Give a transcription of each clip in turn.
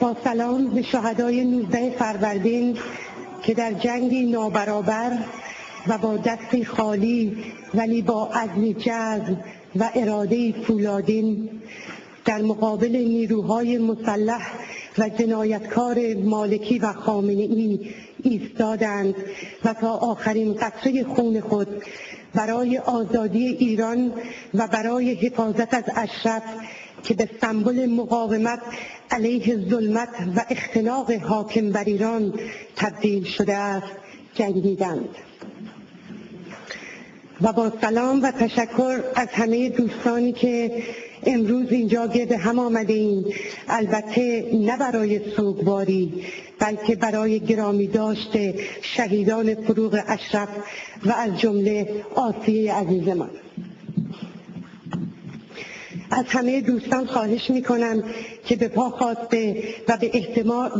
با سلام به شهدای 19 فروردین که در جنگی نابرابر و با دستی خالی ولی با عزم جزم و اراده فولادین در مقابل نیروهای مسلح و جنایتکار مالکی و خامنه ای ایستادند و تا آخرین قطره خون خود برای آزادی ایران و برای حفاظت از اشرف که به سمبل مقاومت علیه ظلمت و اختلاق حاکم بر ایران تبدیل شده است جنگیدند. و با سلام و تشکر از همه دوستانی که امروز اینجا گرد هم آمده ایم البته نه برای سوگواری بلکه برای گرامی داشته شهیدان فروغ اشرف و از جمله آسیه عزیزمان. از همه دوستان خواهش می کنم که به پا خواسته و به,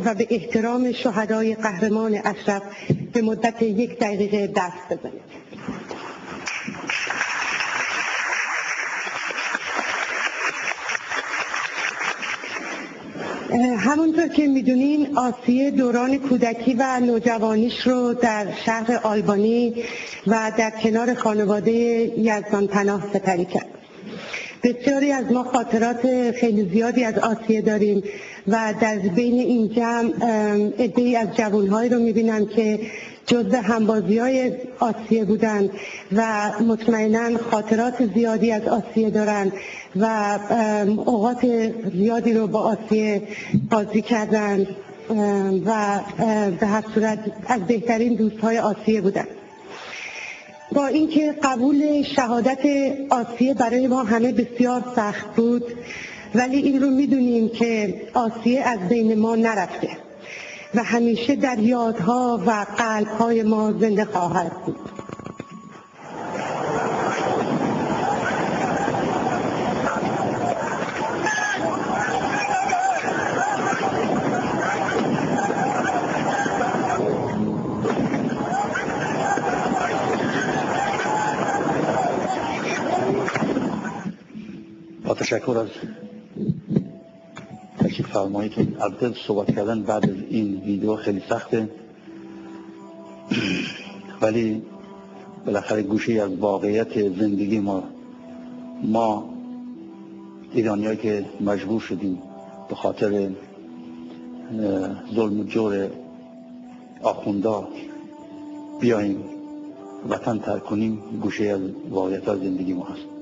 و به احترام شهدای قهرمان اشرف به مدت یک دقیقه دست بزنید. همونطور که می‌دونین آسیه دوران کودکی و نوجوانیش رو در شهر آلبانی و در کنار خانواده یزدان پناه سپری کرد. بسیاری از ما خاطرات خیلی زیادی از آسیه داریم و در بین این جمع ادهی از جوانهایی رو می‌بینم که جزء همبازی های آسیه بودند و مطمئنا خاطرات زیادی از آسیه دارند و اوقات زیادی رو با آسیه بازی کردند و به هر صورت از بهترین دوستهای آسیه بودند با اینکه قبول شهادت آسیه برای ما همه بسیار سخت بود ولی این رو می‌دونیم که آسیه از بین ما نرفته و همیشه در یادها و قلبهای ما زنده خواهد بود. تشکر از تشکیل فرماییتون البته صحبت کردن بعد از این ویدیو خیلی سخته. ولی بالاخره گوشی از واقعیت زندگی ما. ما ایرانی که مجبور شدیم به خاطر ظلم و جور آخوندا بیاییم وطن ترک کنیم گوشه از واقعیت زندگی ما هست.